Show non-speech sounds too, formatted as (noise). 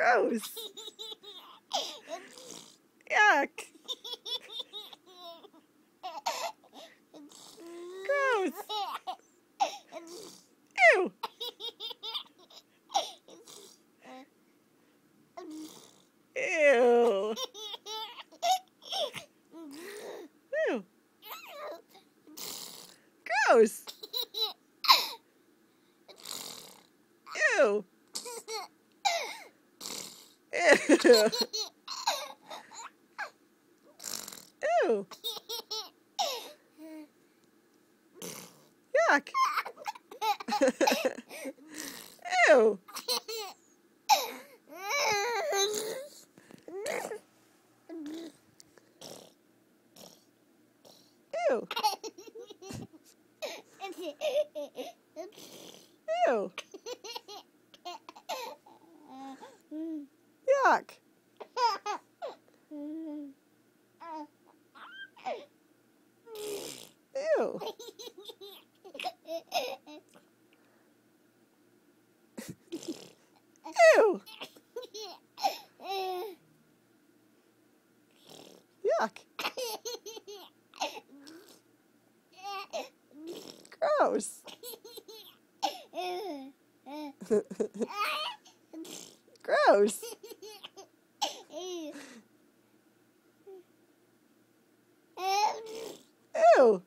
Gross. Yuck. Gross. Ew. Ew. Ew. Gross. Ew. Ew. Yuck. (laughs) Ew. Yuck. Ew. Ew. Yuck. Gross. (laughs) Gross. you?